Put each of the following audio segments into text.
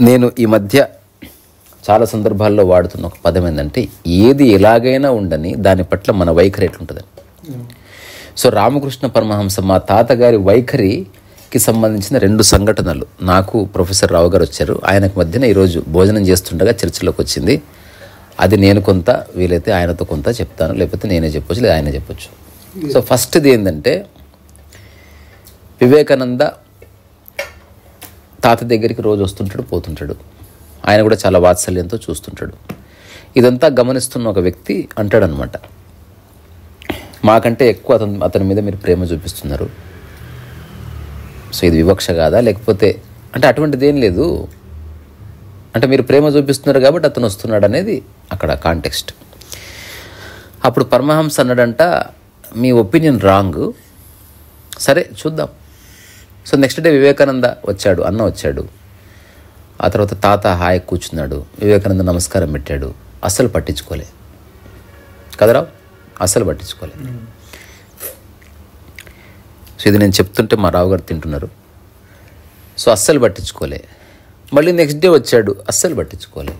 నేను ఈ మధ్య చాలా సందర్భాల్లో వాడుతున్న ఒక పదం ఏంటంటే ఏది ఎలాగైనా ఉండని దాని పట్ల మన వైఖరి ఎట్లుంటుందని. సో రామకృష్ణ పరమహంస మా తాతగారి వైఖరికి సంబంధించిన రెండు సంఘటనలు. నాకు ప్రొఫెసర్ రావు గారు వచ్చారు. ఆయనకు మధ్యన ఈరోజు భోజనం చేస్తుండగా చర్చలోకి వచ్చింది. అది నేను కొంత వీలైతే ఆయనతో కొంత చెప్తాను. లేకపోతే నేనే చెప్పొచ్చు లేదా ఆయనే చెప్పొచ్చు. సో ఫస్ట్ది ఏంటంటే వివేకానంద తాత దగ్గరికి రోజు వస్తుంటాడు పోతుంటాడు. ఆయన కూడా చాలా వాత్సల్యంతో చూస్తుంటాడు. ఇదంతా గమనిస్తున్న ఒక వ్యక్తి అంటాడనమాట. మాకంటే ఎక్కువ అతని అతని మీద మీరు ప్రేమ చూపిస్తున్నారు. సో ఇది వివక్ష కాదా? లేకపోతే అంటే అటువంటిది ఏం లేదు. అంటే మీరు ప్రేమ చూపిస్తున్నారు కాబట్టి అతను వస్తున్నాడు అనేది అక్కడ కాంటెక్స్ట్. అప్పుడు పరమహంస అన్నాడంట మీ ఒపీనియన్ రాంగ్. సరే చూద్దాం. సో నెక్స్ట్ డే వివేకానంద వచ్చాడు అన్న వచ్చాడు. ఆ తర్వాత తాత హాయ్ కూర్చున్నాడు వివేకానంద నమస్కారం పెట్టాడు. అస్సలు పట్టించుకోలే. కదరా అస్సలు పట్టించుకోలే. సో ఇది నేను చెప్తుంటే మా రావు గారు తింటున్నారు. సో అస్సలు పట్టించుకోలే. మళ్ళీ నెక్స్ట్ డే వచ్చాడు అస్సలు పట్టించుకోలే.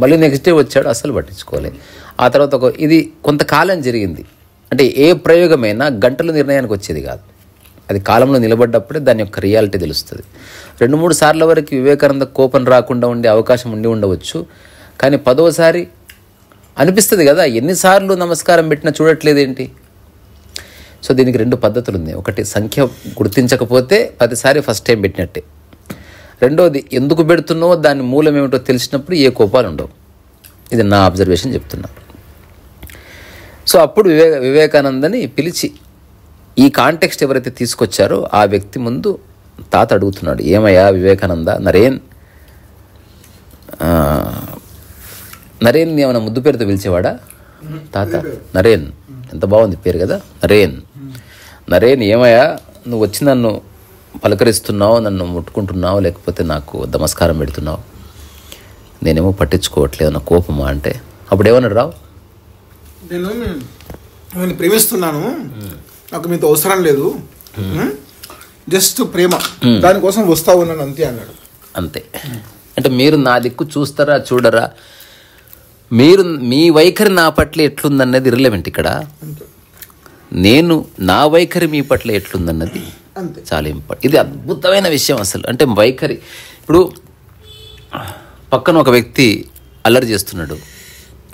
మళ్ళీ నెక్స్ట్ డే వచ్చాడు అస్సలు పట్టించుకోలే. ఆ తర్వాత ఒక ఇది కొంతకాలం జరిగింది. అంటే ఏ ప్రయోగమైనా గంటల నిర్ణయానికి వచ్చేది కాదు. అది కాలంలో నిలబడ్డప్పుడే దాని యొక్క రియాలిటీ తెలుస్తుంది. రెండు మూడు సార్ల వరకు వివేకానంద కోపం రాకుండా ఉండే అవకాశం ఉండి ఉండవచ్చు. కానీ పదోసారి అనిపిస్తుంది కదా ఎన్నిసార్లు నమస్కారం పెట్టినా చూడట్లేదేంటి? సో దీనికి రెండు పద్ధతులు ఉన్నాయి. ఒకటి సంఖ్య గుర్తించకపోతే పదిసారి ఫస్ట్ టైం పెట్టినట్టే. రెండోది ఎందుకు పెడుతున్నావో దాని మూలం ఏమిటో తెలిసినప్పుడు ఏ కోపాలు ఉండవు. ఇది నా అబ్జర్వేషన్ చెప్తున్నా. సో అప్పుడు వివేక వివేకానందని పిలిచి ఈ కాంటెక్స్ట్ ఎవరైతే తీసుకొచ్చారో ఆ వ్యక్తి ముందు తాత అడుగుతున్నాడు ఏమయ్యా వివేకానంద నరేన్ నరేన్ ఏమైనా ముద్దు పేరుతో పిలిచేవాడా? తాత నరేన్. ఎంత బాగుంది పేరు కదా నరేన్. నరేన్ ఏమయ్యా నువ్వు వచ్చి నన్ను పలకరిస్తున్నావు నన్ను ముట్టుకుంటున్నావు లేకపోతే నాకు నమస్కారం పెడుతున్నావు? నేనేమో పట్టించుకోవట్లేదు నా కోపమా? అంటే అప్పుడు ఏమన్నాడు రావు? నేను ప్రేమిస్తున్నాను. నాకు మీతో అవసరం లేదు. జస్ట్ ప్రేమ. దానికోసం వస్తా ఉన్నాను అంతే అన్నాడు. అంతే. అంటే మీరు నా దిక్కు చూస్తారా చూడరా? మీరు మీ వైఖరి నా పట్ల ఎట్లుందన్నది ఇర్రెలవెంట్ ఇక్కడ. నేను నా వైఖరి మీ పట్ల ఎట్లుందన్నది అంతే. చాలా ఇంపార్టెంట్ ఇది అద్భుతమైన విషయం అసలు. అంటే వైఖరి. ఇప్పుడు పక్కన ఒక వ్యక్తి అల్లరి చేస్తున్నాడు.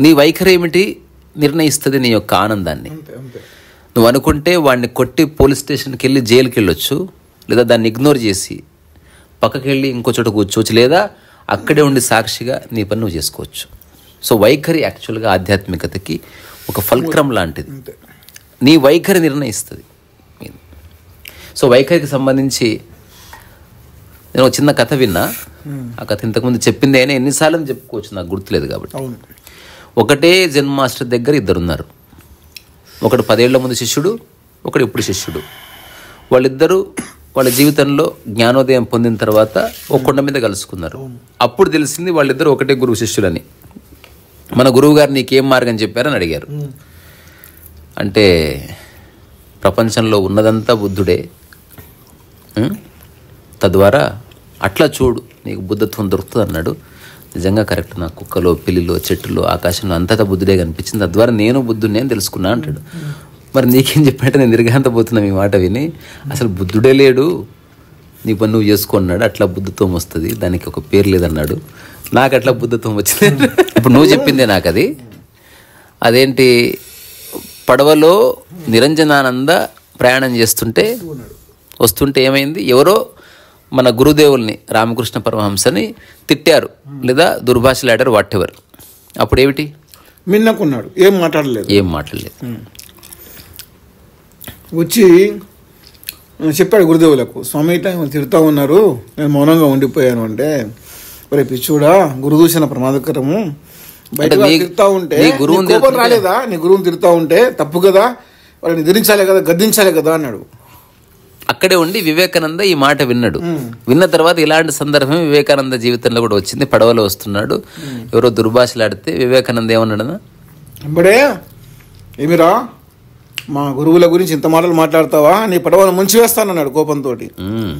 నీ వైఖరి ఏమిటి? నిర్ణయిస్తుంది నీ యొక్క ఆనందాన్ని. నువ్వు అనుకుంటే వాడిని కొట్టి పోలీస్ స్టేషన్కి వెళ్ళి జైలుకి వెళ్ళొచ్చు లేదా దాన్ని ఇగ్నోర్ చేసి పక్కకి వెళ్ళి ఇంకో చోట కూర్చోవచ్చు లేదా అక్కడే ఉండి సాక్షిగా నీ పని నువ్వు చేసుకోవచ్చు. సో వైఖరి యాక్చువల్గా ఆధ్యాత్మికతకి ఒక ఫల్క్రం లాంటిది. నీ వైఖరి నిర్ణయిస్తుంది. సో వైఖరికి సంబంధించి నేను ఒక చిన్న కథ విన్నా. ఆ కథ ఇంతకుముందు చెప్పింది అయినా ఎన్నిసార్లు చెప్పుకోవచ్చు నాకు గుర్తులేదు కాబట్టి. ఒకటే జన్ మాస్టర్ దగ్గర ఇద్దరు ఉన్నారు ఒకడు పదేళ్ళ ముందు శిష్యుడు ఒకడు ఇప్పుడు శిష్యుడు. వాళ్ళిద్దరూ వాళ్ళ జీవితంలో జ్ఞానోదయం పొందిన తర్వాత ఒక కొండ మీద కలుసుకున్నారు. అప్పుడు తెలిసింది వాళ్ళిద్దరూ ఒకటే గురువు శిష్యులని. మన గురువు గారు నీకేం మార్గం చెప్పారని అడిగారు. అంటే ప్రపంచంలో ఉన్నదంతా బుద్ధుడే. తద్వారా అట్లా చూడు నీకు బుద్ధత్వం దొరుకుతుంది అన్నాడు నిజంగా కరెక్ట్. నా కుక్కలో పిల్లిలో చెట్టులో ఆకాశంలో అంతటా బుద్ధుడే కనిపించింది. తద్వారా నేను బుద్ధుడిని అని తెలుసుకున్నా అంటాడు. మరి నీకేం చెప్పినట్టు నేను నిర్ఘాంతపోతున్నా మీ మాట విని. అసలు బుద్ధుడే లేడు. నీ పని నువ్వు చేసుకున్నాడు అట్లా బుద్ధత్వం వస్తుంది. దానికి ఒక పేరు లేదన్నాడు. నాకు అట్లా బుద్ధత్వం వచ్చింది. ఇప్పుడు నువ్వు చెప్పిందే నాకు అది అదేంటి? పడవలో నిరంజనానంద ప్రయాణం చేస్తుంటే వస్తుంటే ఏమైంది? ఎవరో మన గురుదేవుల్ని రామకృష్ణ పరమహంసని తిట్టారు లేదా దుర్భాషలాడారు వాట్ ఎవర్ అప్పుడు ఏమిటి? మిన్నకున్నాడు. ఏం మాట్లాడలేదు. ఏం మాట్లాడలేదు. వచ్చి చెప్పాడు గురుదేవులకు స్వామి ఇట్లా మిమ్మల్ని తిడుతూ ఉన్నారు? నేను మౌనంగా ఉండిపోయాను అంటే ఒరే పిచ్చోడా గురుదూషణ ప్రమాదకరము. బయట తిడతా ఉంటే కోపం తిడుతుంటే- రాలేదా? నీ గురువుని తిడతా ఉంటే తప్పు కదా? వాళ్ళని ఎదిరించాలి కదా గద్దించాలి కదా? అన్నాడు. అక్కడే ఉండి వివేకానంద ఈ మాట విన్నాడు. విన్న తర్వాత ఇలాంటి సందర్భం వివేకానంద జీవితంలో కూడా వచ్చింది. పడవలో వస్తున్నాడు. ఎవరో దుర్భాషలాడితే వివేకానంద ఏమన్నాడనా ఇప్పుడే ఏమిరా? మా గురువుల గురించి ఇంత మాటలు మాట్లాడతావా? నీ పడవను ముంచివేస్తానన్నాడు కోపంతో "ఉమ్,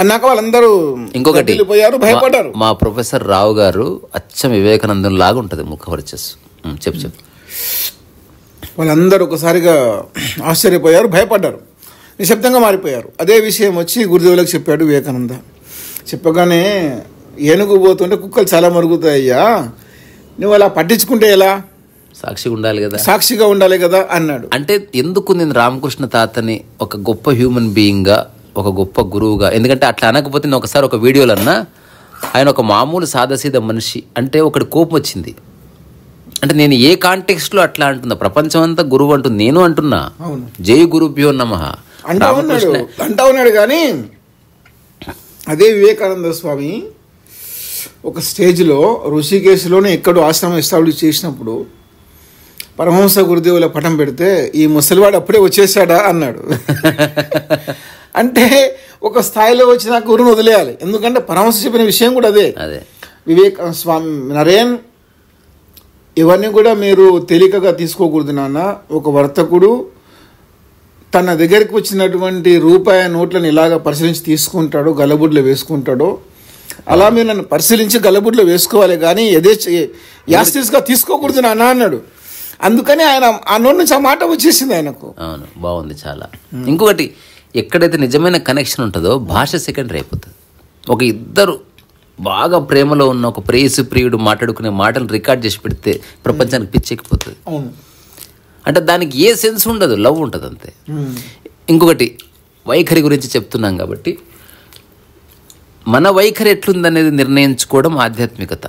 అన్నాక వాళ్ళందరూ ఇంకొకటి భయపడ్డారు. మా ప్రొఫెసర్ రావు గారు అచ్చం వివేకానందం లాగా ఉంటుంది ముఖ వర్చస్సు చెప్పు చెప్పు. వాళ్ళందరూ ఒకసారిగా ఆశ్చర్యపోయారు భయపడ్డారు. నిశ్శబ్దంగా మారిపోయారు. అదే విషయం వచ్చి గురుదేవులకు చెప్పాడు వివేకానంద. చెప్పగానే ఏనుగు పోతుంటే కుక్కలు చాలా మరుగుతాయ్యా. నువ్వు అలా పట్టించుకుంటే ఎలా? సాక్షిగా ఉండాలి కదా. సాక్షిగా ఉండాలి కదా అన్నాడు. అంటే ఎందుకు నేను రామకృష్ణ తాతని ఒక గొప్ప హ్యూమన్ బీయింగ్గా ఒక గొప్ప గురువుగా ఎందుకంటే అట్లా అనకపోతే నేను ఒకసారి ఒక వీడియోలో అన్నా ఆయన ఒక మామూలు సాదాసీద మనిషి అంటే ఒకటి కోపం వచ్చింది. అంటే నేను ఏ కాంటెక్స్ట్లో అట్లా అంటున్నా? ప్రపంచం అంతా గురువు అంటుంది నేను అంటున్నా? అవును. జై గురుభ్యో నమ. అంటా ఉన్నాడు అంటా ఉన్నాడు కానీ అదే వివేకానంద స్వామి ఒక స్టేజ్లో ఋషికేశ్లోనే ఎక్కడో ఆశ్రమం ఎస్టాబ్లిష్ చేసినప్పుడు పరమహంస గురుదేవుల పటం పెడితే ఈ ముసలివాడు అప్పుడే వచ్చేసాడా అన్నాడు. అంటే ఒక స్థాయిలో వచ్చిన గురువును వదిలేయాలి. ఎందుకంటే పరమహంస చెప్పిన విషయం కూడా అదే. అదే. వివేక్ స్వామి నరేన్ ఇవన్నీ కూడా మీరు తేలికగా తీసుకోకూడదు నాన్న. ఒక వర్తకుడు తన దగ్గరికి వచ్చినటువంటి రూపాయి నోట్లను ఇలాగ పరిశీలించి తీసుకుంటాడో గలబుడ్లో వేసుకుంటాడో అలా మీరు నన్ను పరిశీలించి గలబుడ్లో వేసుకోవాలి కానీ ఎదే యాస్టిస్గా తీసుకోకూడదు నాన్న అన్నాడు. అందుకని ఆయన ఆ నోటి నుంచి ఆ మాట వచ్చేసింది ఆయనకు. అవును బాగుంది చాలా. ఇంకొకటి ఎక్కడైతే నిజమైన కనెక్షన్ ఉంటుందో భాష సెకండరీ అయిపోతుంది. ఒక ఇద్దరు బాగా ప్రేమలో ఉన్న ఒక ప్రేయసి ప్రియుడు మాట్లాడుకునే మాటలు రికార్డ్ చేసి పెడితే ప్రపంచానికి పిచ్చెక్కిపోతుంది. అవును. అంటే దానికి ఏ సెన్స్ ఉండదు లవ్ ఉంటుంది అంతే. ఇంకొకటి వైఖరి గురించి చెప్తున్నాం కాబట్టి మన వైఖరి ఎట్లుందనేది నిర్ణయించుకోవడం ఆధ్యాత్మికత.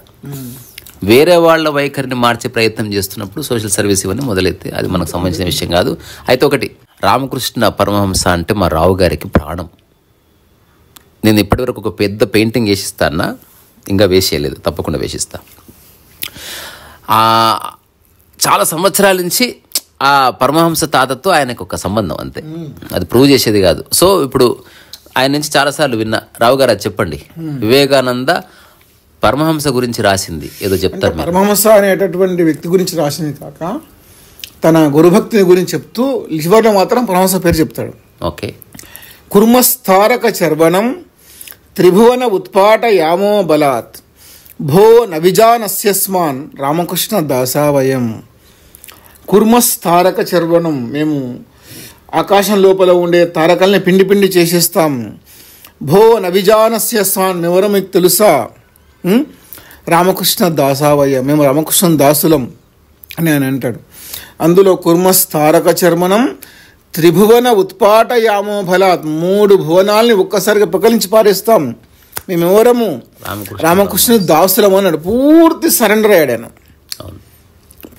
వేరే వాళ్ళ వైఖరిని మార్చే ప్రయత్నం చేస్తున్నప్పుడు సోషల్ సర్వీస్ ఇవన్నీ మొదలైతే అది మనకు సంబంధించిన విషయం కాదు. అయితే ఒకటి రామకృష్ణ పరమహంస అంటే మా రావు గారికి ప్రాణం. నేను ఇప్పటివరకు ఒక పెద్ద పెయింటింగ్ వేసిస్తానా ఇంకా వేసేయలేదు తప్పకుండా వేసిస్తా. చాలా సంవత్సరాల నుంచి ఆ పరమహంస తాతతో ఆయనకు ఒక సంబంధం అంతే. అది ప్రూవ్ చేసేది కాదు. సో ఇప్పుడు ఆయన నుంచి చాలాసార్లు విన్నా. రావు గారు అది చెప్పండి. వివేకానంద పరమహంస గురించి రాసింది. ఏదో చెప్తారు పరమహంస అనేటటువంటి వ్యక్తి గురించి రాసింది కాక తన గురుభక్తిని గురించి చెప్తూ చివరిలో మాత్రం పరమహంస పేరు చెప్తాడు. ఓకే. కుర్మస్థారక చర్వణం త్రిభువన ఉత్పాట యామో బలాత్. భో నవిజానస్యస్మాన్ రామకృష్ణ దాసావయం కుర్మస్థారక చర్వణం. మేము ఆకాశం లోపల ఉండే తారకల్ని పిండి పిండి చేసేస్తాం. భో నవిజానస్యస్మాన్ ఎవరో మీకు తెలుసా? రామకృష్ణ దాసావయ్య. మేము రామకృష్ణ దాసులం అని ఆయన అంటాడు. అందులో కుర్మస్థారక చర్మణం త్రిభువన ఉత్పాట యామో ఫలాత్ మూడు భువనాల్ని ఒక్కసారిగా పకలించి పారేస్తాం. మేమెవరము? రామకృష్ణ దాసులం. అన్నాడు. పూర్తి సరెండర్ అయ్యాడు ఆయన.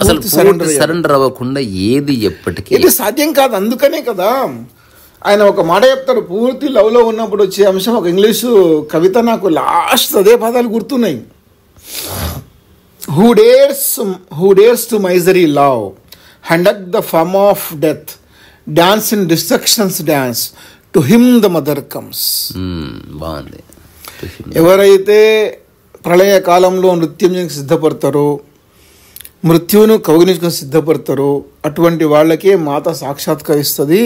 అసలు పూర్తి సరెండర్ అవ్వకుండా ఏది ఎప్పటికీ ఇది సాధ్యం కాదు అందుకనే కదా. ఆయన ఒక మాట చెప్తాడు పూర్తి లవ్లో ఉన్నప్పుడు వచ్చే అంశం ఒక ఇంగ్లీషు కవిత నాకు లాస్ట్ అదే పదాలు గుర్తున్నాయి. Who dares who dares to misery love and hug the form of death dance in destruction's dance to him the mother comes బాగుంది. ఎవరైతే ప్రళయ కాలంలో నృత్యం సిద్ధపడతారో మృత్యువును కౌగిలించుకొని సిద్ధపడతారో అటువంటి వాళ్ళకే మాత సాక్షాత్కరిస్తుంది.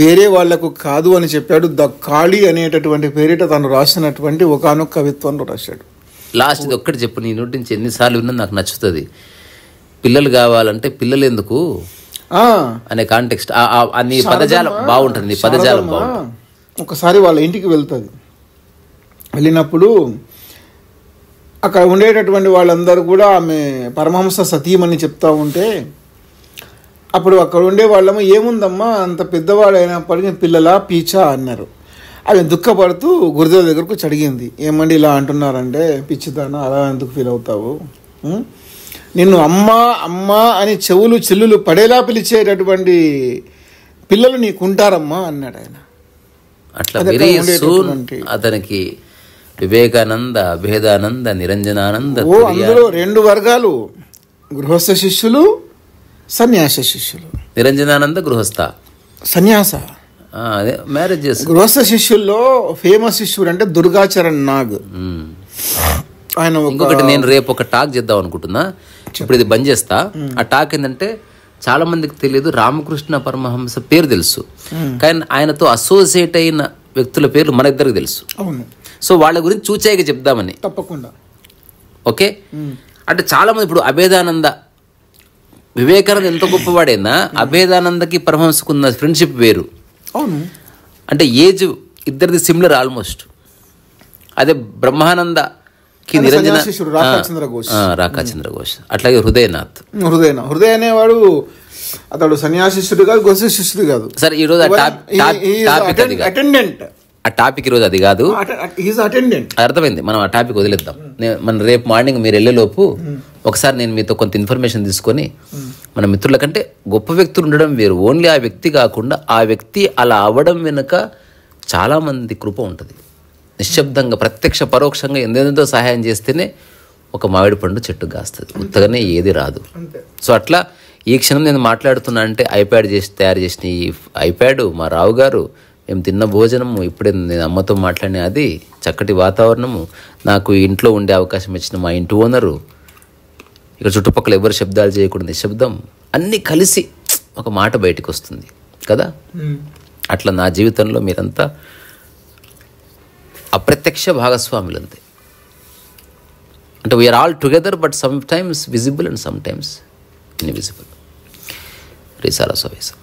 వేరే వాళ్ళకు కాదు అని చెప్పాడు. ద కాళీ అనేటటువంటి పేరిట తను రాసినటువంటి ఒకనొక కవిత్వంలో రాశాడు. లాస్ట్ ఇది ఒక్కటి చెప్పు నీ నోటి నుంచి ఎన్నిసార్లు విన్నా నాకు నచ్చుతుంది. పిల్లలు కావాలంటే పిల్లలు ఎందుకు అనే కాంటెక్స్ట్ నీ పదజాలం బాగుంటుంది నీ పదజాలం బాగుంటుంది. ఒకసారి వాళ్ళ ఇంటికి వెళ్తుంది. వెళ్ళినప్పుడు అక్కడ ఉండేటటువంటి వాళ్ళందరూ కూడా ఆమె పరమహంస సతీమని చెప్తా ఉంటే అప్పుడు అక్కడ ఉండే వాళ్ళము ఏముందమ్మా అంత పెద్దవాడైనప్పటికీ పిల్లల పీచా అన్నారు. ఆమె దుఃఖపడుతూ గురుదేవ్ దగ్గరకు వచ్చి అడిగింది ఏమండి ఇలా అంటున్నారంటే పిచ్చిదానా అలా ఎందుకు ఫీల్ అవుతావు? నిన్ను అమ్మా అమ్మా అని చెవులు చెల్లులు పడేలా పిలిచేటటువంటి పిల్లలు నీకుంటారమ్మా అన్నాడు ఆయన. అట్లా అతనికి వివేకానంద భేదానంద నిరంజనానంద ఓ అందులో రెండు వర్గాలు. గృహస్థ శిష్యులు సన్యాస శిష్యులు. నిరంజనానంద గృహస్థ. సన్యాస. అదే మ్యారేజ్ చేసు గృహస్థ శిష్యుల్లో ఫేమస్ శిష్యుడు అంటే దుర్గాచరణ్ నాగ్. ఆయన ఇంకొకటి నేను రేపు ఒక టాక్ చేద్దాం అనుకుంటున్నా. ఇప్పుడు ఇది బంద్ చేస్తా. ఆ టాక్ ఏంటంటే చాలా మందికి తెలియదు రామకృష్ణ పరమహంస పేరు తెలుసు. కానీ ఆయనతో అసోసియేట్ అయిన వ్యక్తుల పేర్లు మన ఇద్దరికి తెలుసు. అవును. సో వాళ్ళ గురించి చూచాయిగా చెప్దామని. తప్పకుండా. ఓకే? అంటే చాలామంది ఇప్పుడు అభేదానంద వివేకానంద ఎంత గొప్పవాడైనా అభేదానందకి పరమహంసకున్న ఫ్రెండ్షిప్ వేరు. అవును. అంటే ఏజ్ ఇద్దరిది సిమిలర్ ఆల్మోస్ట్ అదే బ్రహ్మానందకి నిరంజన రాకాచంద్ర ఘోష్. ఆ, రాకాచంద్ర ఘోష్. అట్లాగే హృదయనాథ్. హృదయన హృదయ అనేవాడు అతడు సన్యాసిష్యుడు కాదు గొస శిష్యుడు కాదు. సరే అది కాదు. అటెండెంట్ ఆ టాపిక్ ఈరోజు అది కాదు. అర్థమైంది. మనం ఆ టాపిక్ వదిలేద్దాం. మన రేపు మార్నింగ్ మీరు వెళ్ళేలోపు ఒకసారి నేను మీతో కొంత ఇన్ఫర్మేషన్ తీసుకొని మన మిత్రుల కంటే గొప్ప వ్యక్తులు ఉండడం వేరు. ఓన్లీ ఆ వ్యక్తి కాకుండా ఆ వ్యక్తి అలా అవ్వడం వెనుక చాలామంది కృప ఉంటుంది. నిశ్శబ్దంగా ప్రత్యక్ష పరోక్షంగా ఎందెంతో సహాయం చేస్తేనే ఒక మామిడి పండు చెట్టు కాస్తుంది. ఉత్తగానే ఏది రాదు. సో అట్లా ఈ క్షణం నేను మాట్లాడుతున్నా అంటే ఐప్యాడ్ చేసి తయారు చేసిన ఈ ఐప్యాడ్ మా రావు గారు మేము తిన్న భోజనము? ఇప్పుడే నేను అమ్మతో మాట్లాడిన అది చక్కటి వాతావరణము. నాకు ఇంట్లో ఉండే అవకాశం ఇచ్చిన మా ఇంటి ఓనరు ఇక్కడ చుట్టుపక్కల ఎవరు శబ్దాలు చేయకూడదు నిశ్శబ్దం అన్నీ కలిసి ఒక మాట బయటకు వస్తుంది కదా అట్లా నా జీవితంలో మీరంతా అప్రత్యక్ష భాగస్వాములు అంతే అంటే we are all together but sometimes visible and sometimes invisible రీసారా సోవేసా